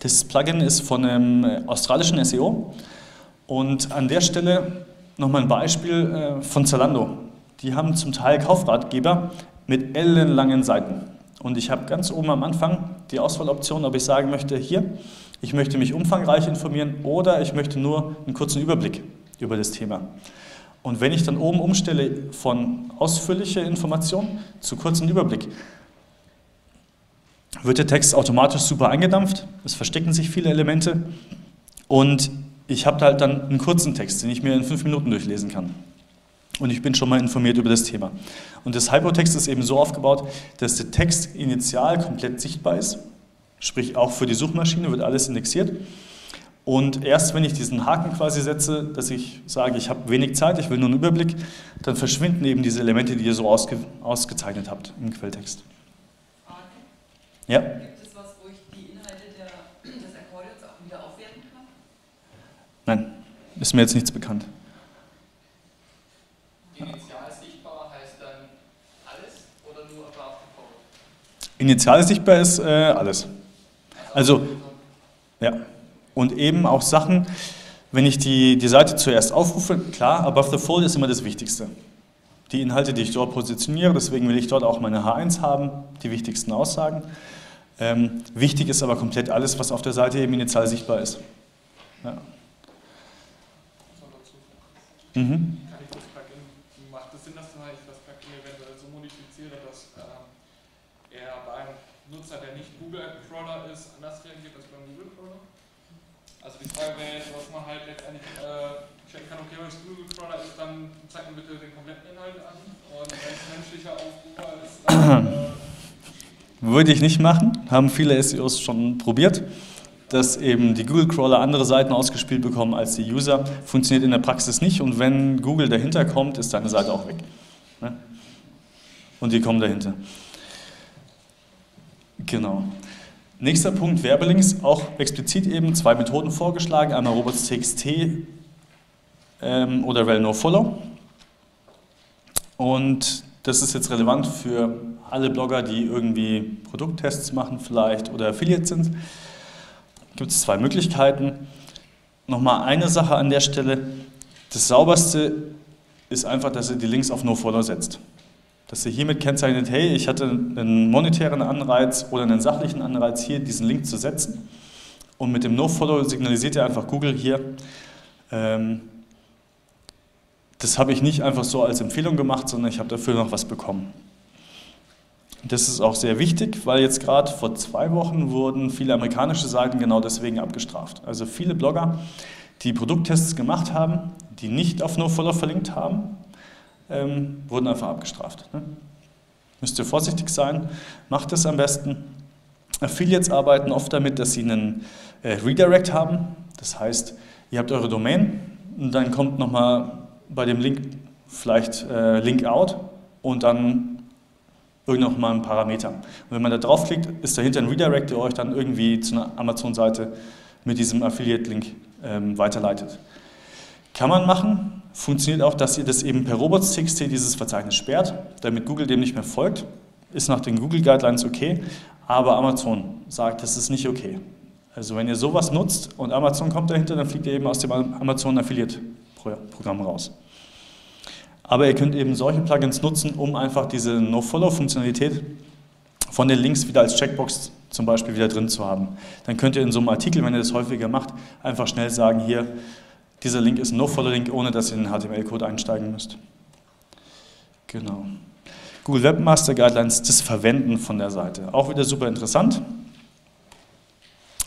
Das Plugin ist von einem äh, australischen SEO und an der Stelle nochmal ein Beispiel äh, von Zalando. Die haben zum Teil Kaufratgeber mit ellenlangen Seiten. Und ich habe ganz oben am Anfang die Auswahloption, ob ich sagen möchte, hier, ich möchte mich umfangreich informieren oder ich möchte nur einen kurzen Überblick über das Thema. Und wenn ich dann oben umstelle von ausführlicher Information zu kurzen Überblick, wird der Text automatisch super eingedampft, es verstecken sich viele Elemente und ich habe halt dann einen kurzen Text, den ich mir in fünf Minuten durchlesen kann. Und ich bin schon mal informiert über das Thema. Und das Hypertext ist eben so aufgebaut, dass der Text initial komplett sichtbar ist, sprich auch für die Suchmaschine wird alles indexiert. Und erst wenn ich diesen Haken quasi setze, dass ich sage, ich habe wenig Zeit, ich will nur einen Überblick, dann verschwinden eben diese Elemente, die ihr so ausge ausgezeichnet habt im Quelltext. Ja. Gibt es was, wo ich die Inhalte der, des Akkordeons auch wieder aufwerten kann? Nein, ist mir jetzt nichts bekannt. Initial sichtbar heißt dann alles oder nur above the Initial sichtbar ist äh, alles. Also, ja. Und eben auch Sachen, wenn ich die, die Seite zuerst aufrufe, klar, above the fold ist immer das Wichtigste. Die Inhalte, die ich dort positioniere, deswegen will ich dort auch meine H1 haben, die wichtigsten Aussagen. Ähm, wichtig ist aber komplett alles, was auf der Seite eben initial sichtbar ist. Ja. Mhm. Macht es Sinn, dass ich das Plugin eventuell so modifiziere, dass äh, er beim Nutzer, der nicht Google-Crawler ist, anders reagiert als beim Google-Crawler? Also die Frage wäre jetzt, was man halt letztendlich äh, checken kann, okay, wenn es Google-Crawler ist, dann zeigt mir bitte den kompletten Inhalt an. Und wenn es menschlicher Aufrufer ist, dann... Äh, Würde ich nicht machen, haben viele SEOs schon probiert, dass eben die Google-Crawler andere Seiten ausgespielt bekommen als die User. Funktioniert in der Praxis nicht und wenn Google dahinter kommt, ist deine Seite auch weg. Ne? Und die kommen dahinter. Genau. Nächster Punkt, Werbelinks, auch explizit eben zwei Methoden vorgeschlagen, einmal robots.txt ähm, oder rel nofollow. Und das ist jetzt relevant für alle Blogger, die irgendwie Produkttests machen vielleicht oder Affiliate sind. Gibt es zwei Möglichkeiten. Nochmal eine Sache an der Stelle. Das sauberste ist einfach, dass ihr die Links auf NoFollow setzt dass ihr hiermit kennzeichnet, hey, ich hatte einen monetären Anreiz oder einen sachlichen Anreiz, hier diesen Link zu setzen. Und mit dem No-Follow signalisiert ihr einfach Google hier, ähm, das habe ich nicht einfach so als Empfehlung gemacht, sondern ich habe dafür noch was bekommen. Das ist auch sehr wichtig, weil jetzt gerade vor zwei Wochen wurden viele amerikanische Seiten genau deswegen abgestraft. Also viele Blogger, die Produkttests gemacht haben, die nicht auf NoFollow verlinkt haben, ähm, wurden einfach abgestraft. Ne? Müsst ihr vorsichtig sein, macht es am besten. Affiliates arbeiten oft damit, dass sie einen äh, Redirect haben. Das heißt, ihr habt eure Domain und dann kommt nochmal bei dem Link vielleicht äh, Link out und dann irgend noch mal ein Parameter. Und wenn man da draufklickt, ist dahinter ein Redirect, der euch dann irgendwie zu einer Amazon-Seite mit diesem Affiliate-Link ähm, weiterleitet. Kann man machen, funktioniert auch, dass ihr das eben per robots.txt dieses Verzeichnis sperrt, damit Google dem nicht mehr folgt. Ist nach den Google Guidelines okay, aber Amazon sagt, das ist nicht okay. Also wenn ihr sowas nutzt und Amazon kommt dahinter, dann fliegt ihr eben aus dem Amazon Affiliate Programm raus. Aber ihr könnt eben solche Plugins nutzen, um einfach diese No-Follow-Funktionalität von den Links wieder als Checkbox zum Beispiel wieder drin zu haben. Dann könnt ihr in so einem Artikel, wenn ihr das häufiger macht, einfach schnell sagen, hier, dieser Link ist ein No-Follow-Link, ohne dass ihr in den HTML-Code einsteigen müsst. Genau. Google Webmaster Guidelines, das Verwenden von der Seite. Auch wieder super interessant.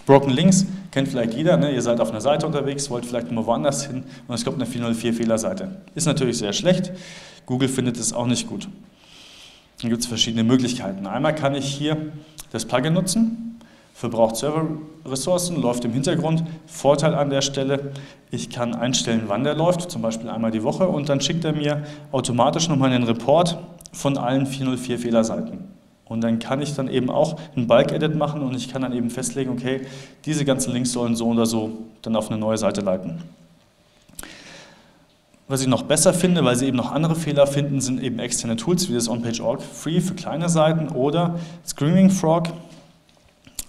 Broken Links kennt vielleicht jeder. Ne? Ihr seid auf einer Seite unterwegs, wollt vielleicht mal woanders hin und es kommt eine 404-Fehlerseite. Ist natürlich sehr schlecht. Google findet es auch nicht gut. Dann gibt es verschiedene Möglichkeiten. Einmal kann ich hier das Plugin nutzen verbraucht Serverressourcen, läuft im Hintergrund. Vorteil an der Stelle, ich kann einstellen, wann der läuft, zum Beispiel einmal die Woche und dann schickt er mir automatisch nochmal einen Report von allen 404 Fehlerseiten. Und dann kann ich dann eben auch einen Bulk-Edit machen und ich kann dann eben festlegen, okay, diese ganzen Links sollen so oder so dann auf eine neue Seite leiten. Was ich noch besser finde, weil sie eben noch andere Fehler finden, sind eben externe Tools wie das OnPage.org Free für kleine Seiten oder Screaming Frog,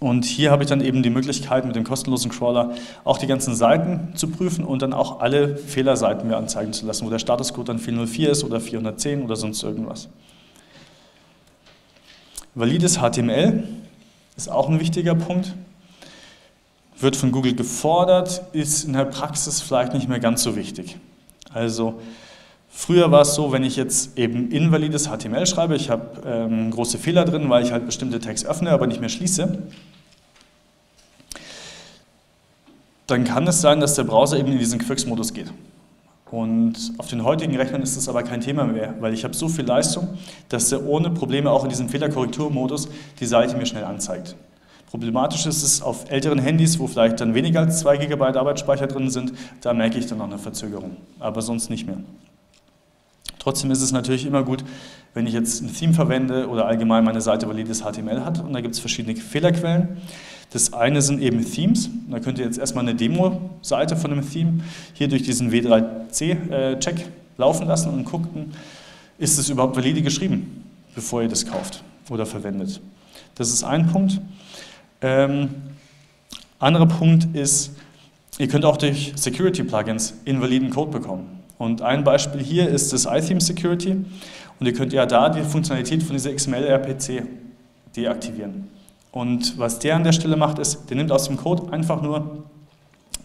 und hier habe ich dann eben die Möglichkeit, mit dem kostenlosen Crawler auch die ganzen Seiten zu prüfen und dann auch alle Fehlerseiten mir anzeigen zu lassen, wo der Statuscode dann 404 ist oder 410 oder sonst irgendwas. Valides HTML ist auch ein wichtiger Punkt. Wird von Google gefordert, ist in der Praxis vielleicht nicht mehr ganz so wichtig. Also Früher war es so, wenn ich jetzt eben invalides HTML schreibe, ich habe ähm, große Fehler drin, weil ich halt bestimmte Tags öffne, aber nicht mehr schließe, dann kann es sein, dass der Browser eben in diesen Quirks-Modus geht. Und auf den heutigen Rechnern ist das aber kein Thema mehr, weil ich habe so viel Leistung, dass er ohne Probleme auch in diesem Fehlerkorrekturmodus die Seite mir schnell anzeigt. Problematisch ist es auf älteren Handys, wo vielleicht dann weniger als 2 GB Arbeitsspeicher drin sind, da merke ich dann noch eine Verzögerung, aber sonst nicht mehr. Trotzdem ist es natürlich immer gut, wenn ich jetzt ein Theme verwende oder allgemein meine Seite valides HTML hat und da gibt es verschiedene Fehlerquellen. Das eine sind eben Themes. Da könnt ihr jetzt erstmal eine Demo-Seite von einem Theme hier durch diesen W3C-Check äh, laufen lassen und gucken, ist es überhaupt valide geschrieben, bevor ihr das kauft oder verwendet. Das ist ein Punkt. Ähm, anderer Punkt ist, ihr könnt auch durch Security-Plugins invaliden Code bekommen. Und ein Beispiel hier ist das iTheme Security. Und ihr könnt ja da die Funktionalität von dieser XML-RPC deaktivieren. Und was der an der Stelle macht, ist, der nimmt aus dem Code einfach nur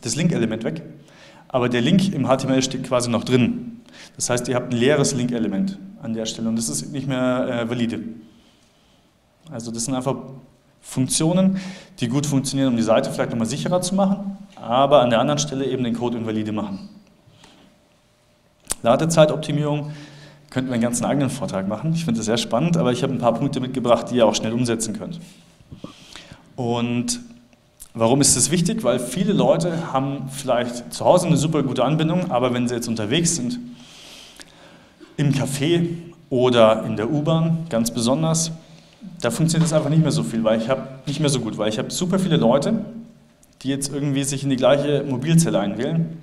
das Link-Element weg, aber der Link im HTML steht quasi noch drin. Das heißt, ihr habt ein leeres Link-Element an der Stelle und das ist nicht mehr äh, valide. Also das sind einfach Funktionen, die gut funktionieren, um die Seite vielleicht nochmal sicherer zu machen, aber an der anderen Stelle eben den Code invalide machen. Ladezeitoptimierung könnten wir einen ganzen eigenen Vortrag machen. Ich finde das sehr spannend, aber ich habe ein paar Punkte mitgebracht, die ihr auch schnell umsetzen könnt. Und warum ist das wichtig? Weil viele Leute haben vielleicht zu Hause eine super gute Anbindung, aber wenn sie jetzt unterwegs sind, im Café oder in der U-Bahn ganz besonders, da funktioniert es einfach nicht mehr so viel, weil ich habe nicht mehr so gut, weil ich habe super viele Leute, die jetzt irgendwie sich in die gleiche Mobilzelle einwählen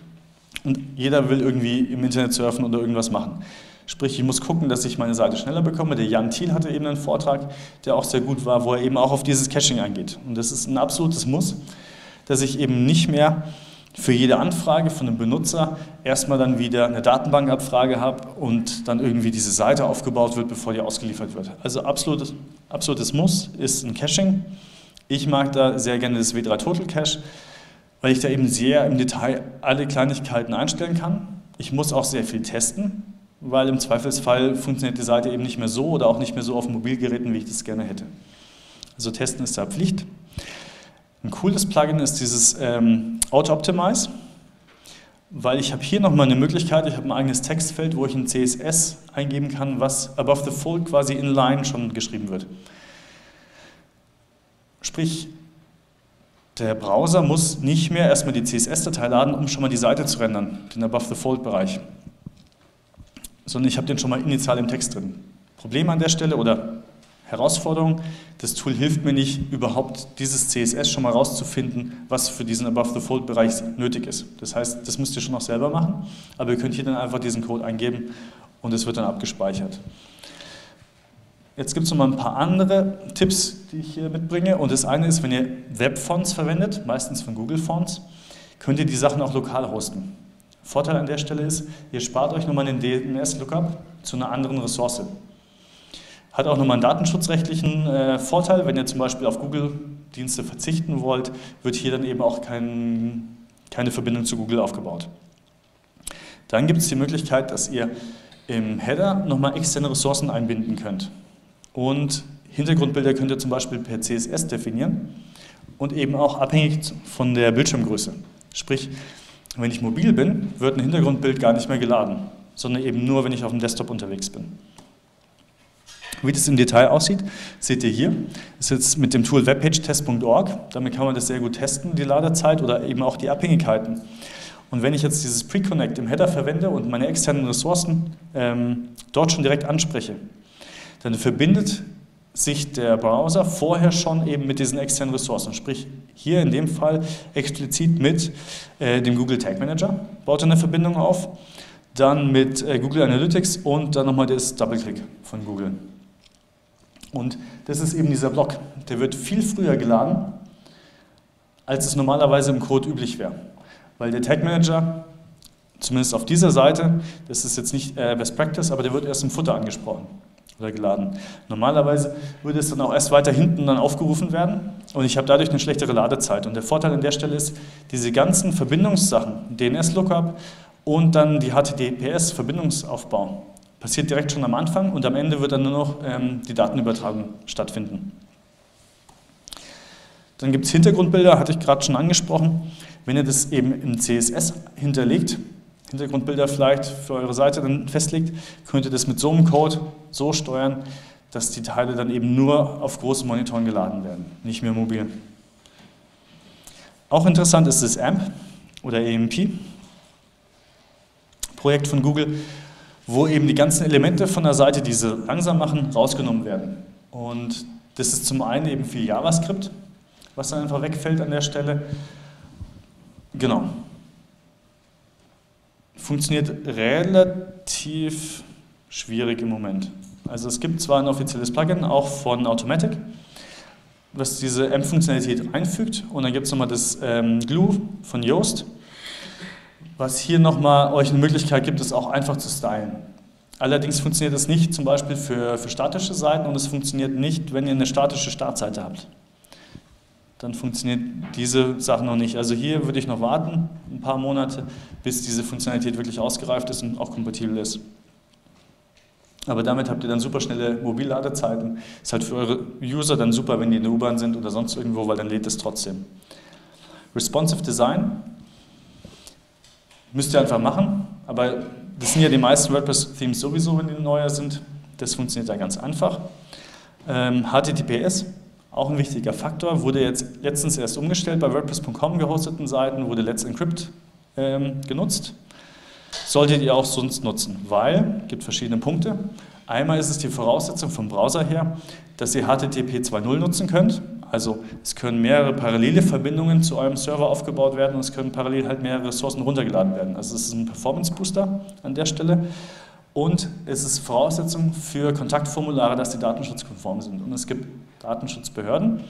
und jeder will irgendwie im Internet surfen oder irgendwas machen. Sprich, ich muss gucken, dass ich meine Seite schneller bekomme. Der Jan Thiel hatte eben einen Vortrag, der auch sehr gut war, wo er eben auch auf dieses Caching eingeht. Und das ist ein absolutes Muss, dass ich eben nicht mehr für jede Anfrage von einem Benutzer erstmal dann wieder eine Datenbankabfrage habe und dann irgendwie diese Seite aufgebaut wird, bevor die ausgeliefert wird. Also absolutes, absolutes Muss ist ein Caching. Ich mag da sehr gerne das W3 Total Cache, weil ich da eben sehr im Detail alle Kleinigkeiten einstellen kann. Ich muss auch sehr viel testen, weil im Zweifelsfall funktioniert die Seite eben nicht mehr so oder auch nicht mehr so auf Mobilgeräten, wie ich das gerne hätte. Also testen ist da Pflicht. Ein cooles Plugin ist dieses ähm, Auto-Optimize, weil ich habe hier nochmal eine Möglichkeit, ich habe ein eigenes Textfeld, wo ich ein CSS eingeben kann, was above the fold quasi inline schon geschrieben wird. Sprich, der Browser muss nicht mehr erstmal die CSS-Datei laden, um schon mal die Seite zu rendern, den above the fold Bereich sondern ich habe den schon mal initial im Text drin. Problem an der Stelle oder Herausforderung, das Tool hilft mir nicht, überhaupt dieses CSS schon mal rauszufinden, was für diesen Above-the-Fold-Bereich nötig ist. Das heißt, das müsst ihr schon noch selber machen, aber ihr könnt hier dann einfach diesen Code eingeben und es wird dann abgespeichert. Jetzt gibt es noch mal ein paar andere Tipps, die ich hier mitbringe. Und das eine ist, wenn ihr Webfonts verwendet, meistens von Google Fonts, könnt ihr die Sachen auch lokal hosten. Vorteil an der Stelle ist, ihr spart euch nochmal den DNS-Lookup zu einer anderen Ressource. Hat auch nochmal einen datenschutzrechtlichen äh, Vorteil, wenn ihr zum Beispiel auf Google-Dienste verzichten wollt, wird hier dann eben auch kein, keine Verbindung zu Google aufgebaut. Dann gibt es die Möglichkeit, dass ihr im Header nochmal externe Ressourcen einbinden könnt. Und Hintergrundbilder könnt ihr zum Beispiel per CSS definieren und eben auch abhängig von der Bildschirmgröße. Sprich, wenn ich mobil bin, wird ein Hintergrundbild gar nicht mehr geladen, sondern eben nur, wenn ich auf dem Desktop unterwegs bin. Wie das im Detail aussieht, seht ihr hier. Das ist jetzt mit dem Tool webpagetest.org. Damit kann man das sehr gut testen, die Ladezeit oder eben auch die Abhängigkeiten. Und wenn ich jetzt dieses Pre-Connect im Header verwende und meine externen Ressourcen ähm, dort schon direkt anspreche, dann verbindet sich der Browser vorher schon eben mit diesen externen Ressourcen, sprich hier in dem Fall explizit mit äh, dem Google Tag Manager, baut er eine Verbindung auf, dann mit äh, Google Analytics und dann nochmal das Double-Click von Google. Und das ist eben dieser Block, der wird viel früher geladen, als es normalerweise im Code üblich wäre, weil der Tag Manager zumindest auf dieser Seite, das ist jetzt nicht äh, Best Practice, aber der wird erst im Footer angesprochen oder geladen. Normalerweise würde es dann auch erst weiter hinten dann aufgerufen werden und ich habe dadurch eine schlechtere Ladezeit. Und der Vorteil an der Stelle ist, diese ganzen Verbindungssachen, DNS-Lookup und dann die HTTPS-Verbindungsaufbau, passiert direkt schon am Anfang und am Ende wird dann nur noch ähm, die Datenübertragung stattfinden. Dann gibt es Hintergrundbilder, hatte ich gerade schon angesprochen. Wenn ihr das eben im CSS hinterlegt, Hintergrundbilder vielleicht für eure Seite dann festlegt, könnt ihr das mit so einem Code so steuern, dass die Teile dann eben nur auf großen Monitoren geladen werden, nicht mehr mobil. Auch interessant ist das AMP oder AMP, Projekt von Google, wo eben die ganzen Elemente von der Seite, die sie langsam machen, rausgenommen werden. Und das ist zum einen eben viel JavaScript, was dann einfach wegfällt an der Stelle. Genau, funktioniert relativ schwierig im Moment. Also es gibt zwar ein offizielles Plugin, auch von Automatic, was diese M-Funktionalität einfügt und dann gibt es nochmal das ähm, Glue von Yoast, was hier nochmal euch eine Möglichkeit gibt, es auch einfach zu stylen. Allerdings funktioniert das nicht zum Beispiel für, für statische Seiten und es funktioniert nicht, wenn ihr eine statische Startseite habt dann funktioniert diese Sache noch nicht. Also hier würde ich noch warten, ein paar Monate, bis diese Funktionalität wirklich ausgereift ist und auch kompatibel ist. Aber damit habt ihr dann super schnelle Mobilladezeiten. Ist halt für eure User dann super, wenn die in der U-Bahn sind oder sonst irgendwo, weil dann lädt es trotzdem. Responsive Design müsst ihr einfach machen, aber das sind ja die meisten WordPress-Themes sowieso, wenn die neuer sind. Das funktioniert ja ganz einfach. Ähm, HTTPS, auch ein wichtiger Faktor, wurde jetzt letztens erst umgestellt bei WordPress.com gehosteten Seiten, wurde Let's Encrypt ähm, genutzt. Solltet ihr auch sonst nutzen, weil es gibt verschiedene Punkte. Einmal ist es die Voraussetzung vom Browser her, dass ihr HTTP 2.0 nutzen könnt. Also es können mehrere parallele Verbindungen zu eurem Server aufgebaut werden und es können parallel halt mehrere Ressourcen runtergeladen werden. Also es ist ein Performance Booster an der Stelle. Und es ist Voraussetzung für Kontaktformulare, dass die datenschutzkonform sind. Und es gibt Datenschutzbehörden,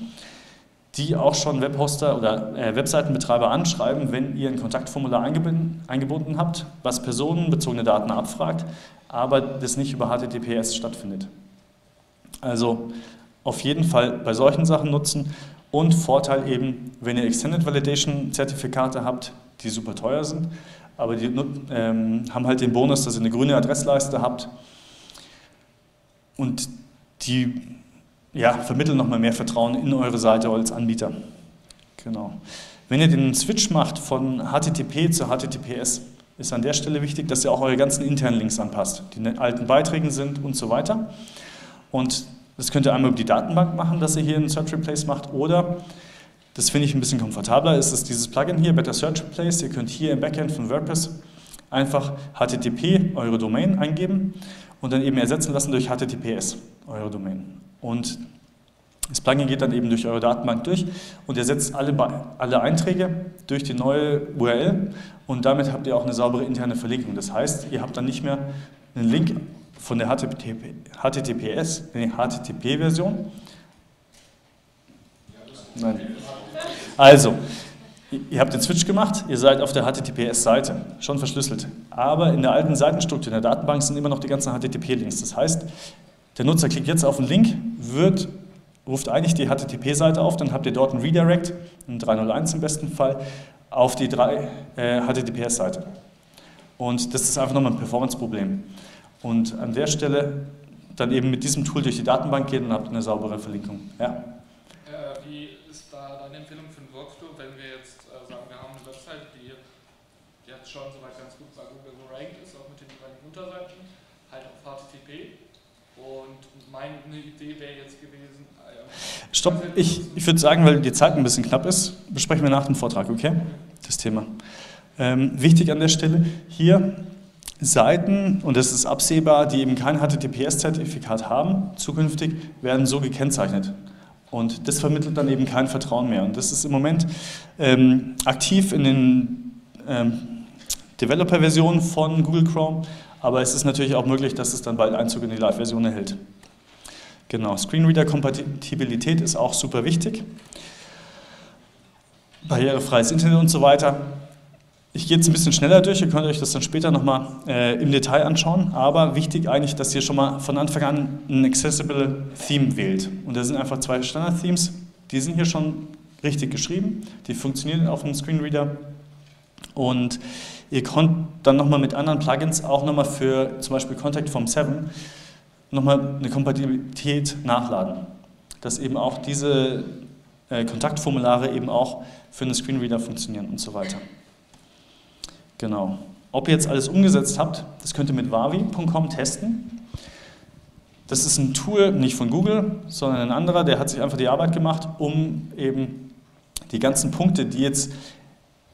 die auch schon Webhoster oder äh, Webseitenbetreiber anschreiben, wenn ihr ein Kontaktformular eingebunden, habt, was personenbezogene Daten abfragt, aber das nicht über HTTPS stattfindet. Also auf jeden Fall bei solchen Sachen nutzen und Vorteil eben, wenn ihr Extended Validation Zertifikate habt, die super teuer sind, aber die ähm, haben halt den Bonus, dass ihr eine grüne Adressleiste habt und die ja, vermitteln nochmal mehr Vertrauen in eure Seite als Anbieter. Genau. Wenn ihr den Switch macht von HTTP zu HTTPS, ist an der Stelle wichtig, dass ihr auch eure ganzen internen Links anpasst, die in den alten Beiträgen sind und so weiter. Und das könnt ihr einmal über die Datenbank machen, dass ihr hier einen Search Replace macht oder, das finde ich ein bisschen komfortabler, ist es dieses Plugin hier, Better Search Replace. Ihr könnt hier im Backend von WordPress einfach HTTP, eure Domain, eingeben und dann eben ersetzen lassen durch HTTPS, eure Domain. Und das Plugin geht dann eben durch eure Datenbank durch und ersetzt alle, alle Einträge durch die neue URL und damit habt ihr auch eine saubere interne Verlinkung. Das heißt, ihr habt dann nicht mehr einen Link von der HTTP, HTTPS, nee, HTTP-Version. Nein. Also, ihr habt den Switch gemacht, ihr seid auf der HTTPS-Seite, schon verschlüsselt. Aber in der alten Seitenstruktur in der Datenbank sind immer noch die ganzen HTTP-Links. Das heißt, der Nutzer klickt jetzt auf den Link, wird, ruft eigentlich die HTTP-Seite auf, dann habt ihr dort einen Redirect, einen 301 im besten Fall, auf die äh, HTTPS-Seite. Und das ist einfach nochmal ein Performance-Problem. Und an der Stelle dann eben mit diesem Tool durch die Datenbank gehen und habt eine saubere Verlinkung. Ja? Äh, wie ist da deine Empfehlung für einen Workflow, wenn wir jetzt äh, sagen, wir haben eine Website, die jetzt schon soweit ganz gut bei Google gerankt ist, auch mit den jeweiligen Unterseiten, halt auf HTTP. Und meine Idee wäre jetzt gewesen. Äh, Stopp, ich, ich würde sagen, weil die Zeit ein bisschen knapp ist, besprechen wir nach dem Vortrag, okay? Das Thema. Ähm, wichtig an der Stelle, hier Seiten, und das ist absehbar, die eben kein HTTPS-Zertifikat haben, zukünftig werden so gekennzeichnet. Und das vermittelt dann eben kein Vertrauen mehr. Und das ist im Moment ähm, aktiv in den ähm, Developer-Versionen von Google Chrome, aber es ist natürlich auch möglich, dass es dann bald Einzug in die Live-Version erhält. Genau, Screenreader-Kompatibilität ist auch super wichtig. Barrierefreies Internet und so weiter. Ich gehe jetzt ein bisschen schneller durch, ihr könnt euch das dann später nochmal äh, im Detail anschauen, aber wichtig eigentlich, dass ihr schon mal von Anfang an ein Accessible Theme wählt. Und da sind einfach zwei Standard-Themes, die sind hier schon richtig geschrieben, die funktionieren auf dem Screenreader und ihr könnt dann nochmal mit anderen Plugins auch nochmal für zum Beispiel Contact Form 7 nochmal eine Kompatibilität nachladen, dass eben auch diese äh, Kontaktformulare eben auch für einen Screenreader funktionieren und so weiter. Genau. Ob ihr jetzt alles umgesetzt habt, das könnt ihr mit wavi.com testen. Das ist ein Tool, nicht von Google, sondern ein anderer, der hat sich einfach die Arbeit gemacht, um eben die ganzen Punkte, die jetzt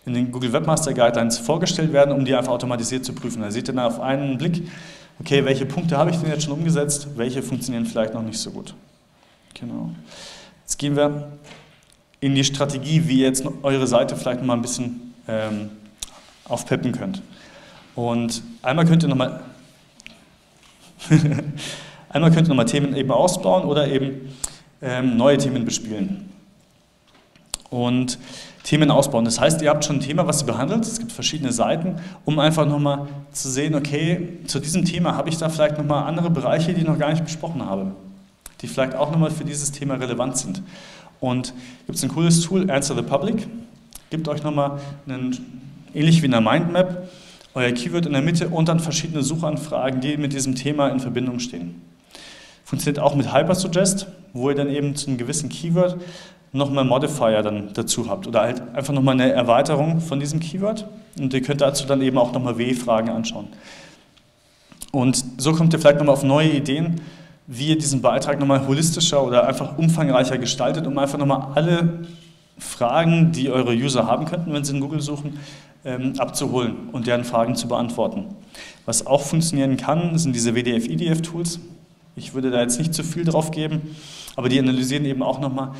in den Google Webmaster Guidelines vorgestellt werden, um die einfach automatisiert zu prüfen. Da seht ihr dann auf einen Blick, okay, welche Punkte habe ich denn jetzt schon umgesetzt, welche funktionieren vielleicht noch nicht so gut. Genau. Jetzt gehen wir in die Strategie, wie ihr jetzt eure Seite vielleicht noch mal ein bisschen ähm, aufpeppen könnt. Und einmal könnt ihr nochmal einmal könnt ihr nochmal Themen eben ausbauen oder eben ähm, neue Themen bespielen. Und Themen ausbauen. Das heißt, ihr habt schon ein Thema, was ihr behandelt. Es gibt verschiedene Seiten, um einfach nochmal zu sehen, okay, zu diesem Thema habe ich da vielleicht nochmal andere Bereiche, die ich noch gar nicht besprochen habe, die vielleicht auch nochmal für dieses Thema relevant sind. Und gibt es ein cooles Tool, Answer the Public, gibt euch nochmal einen ähnlich wie in der Mindmap, euer Keyword in der Mitte und dann verschiedene Suchanfragen, die mit diesem Thema in Verbindung stehen. Funktioniert auch mit Hypersuggest, wo ihr dann eben zu einem gewissen Keyword nochmal Modifier dann dazu habt oder halt einfach nochmal eine Erweiterung von diesem Keyword und ihr könnt dazu dann eben auch nochmal W-Fragen anschauen. Und so kommt ihr vielleicht nochmal auf neue Ideen, wie ihr diesen Beitrag nochmal holistischer oder einfach umfangreicher gestaltet, um einfach nochmal alle Fragen, die eure User haben könnten, wenn sie in Google suchen, ähm, abzuholen und deren Fragen zu beantworten. Was auch funktionieren kann, sind diese WDF-IDF-Tools. Ich würde da jetzt nicht zu viel drauf geben, aber die analysieren eben auch nochmal,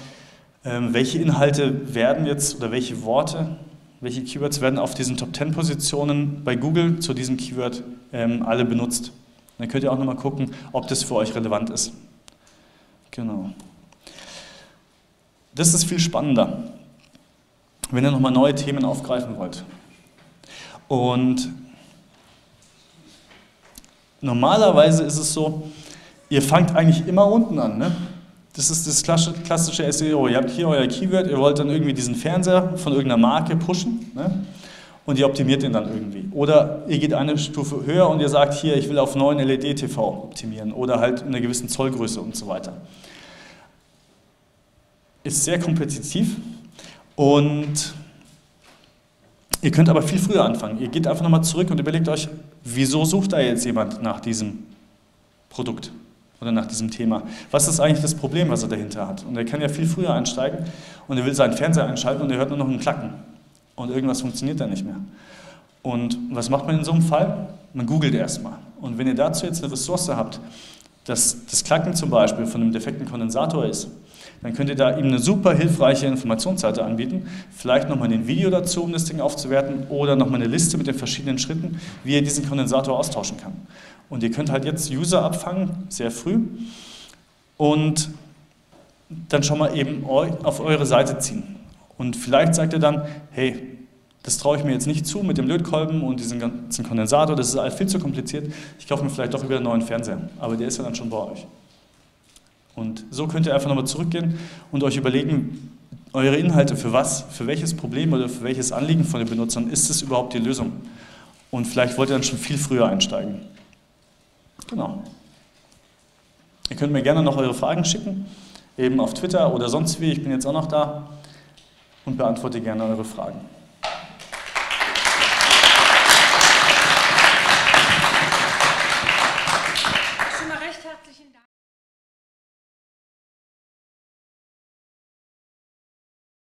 ähm, welche Inhalte werden jetzt oder welche Worte, welche Keywords werden auf diesen Top 10 Positionen bei Google zu diesem Keyword ähm, alle benutzt. Dann könnt ihr auch nochmal gucken, ob das für euch relevant ist. Genau. Das ist viel spannender, wenn ihr nochmal neue Themen aufgreifen wollt. Und normalerweise ist es so, ihr fangt eigentlich immer unten an. Ne? Das ist das klassische SEO. Ihr habt hier euer Keyword, ihr wollt dann irgendwie diesen Fernseher von irgendeiner Marke pushen ne? und ihr optimiert den dann irgendwie. Oder ihr geht eine Stufe höher und ihr sagt hier, ich will auf neuen LED-TV optimieren oder halt in einer gewissen Zollgröße und so weiter. Ist sehr kompetitiv und ihr könnt aber viel früher anfangen. Ihr geht einfach nochmal zurück und überlegt euch, wieso sucht da jetzt jemand nach diesem Produkt? Oder nach diesem Thema. Was ist eigentlich das Problem, was er dahinter hat? Und er kann ja viel früher einsteigen und er will seinen Fernseher einschalten und er hört nur noch ein Klacken. Und irgendwas funktioniert da nicht mehr. Und was macht man in so einem Fall? Man googelt erstmal. Und wenn ihr dazu jetzt eine Ressource habt, dass das Klacken zum Beispiel von einem defekten Kondensator ist, dann könnt ihr da ihm eine super hilfreiche Informationsseite anbieten. Vielleicht nochmal ein Video dazu, um das Ding aufzuwerten, oder nochmal eine Liste mit den verschiedenen Schritten, wie ihr diesen Kondensator austauschen kann. Und ihr könnt halt jetzt User abfangen, sehr früh, und dann schon mal eben auf eure Seite ziehen. Und vielleicht sagt ihr dann, hey, das traue ich mir jetzt nicht zu mit dem Lötkolben und diesem ganzen Kondensator, das ist alles viel zu kompliziert. Ich kaufe mir vielleicht doch wieder einen neuen Fernseher, aber der ist ja dann schon bei euch. Und so könnt ihr einfach nochmal zurückgehen und euch überlegen, eure Inhalte für was, für welches Problem oder für welches Anliegen von den Benutzern ist es überhaupt die Lösung. Und vielleicht wollt ihr dann schon viel früher einsteigen. Genau. Ihr könnt mir gerne noch eure Fragen schicken, eben auf Twitter oder sonst wie. Ich bin jetzt auch noch da und beantworte gerne eure Fragen.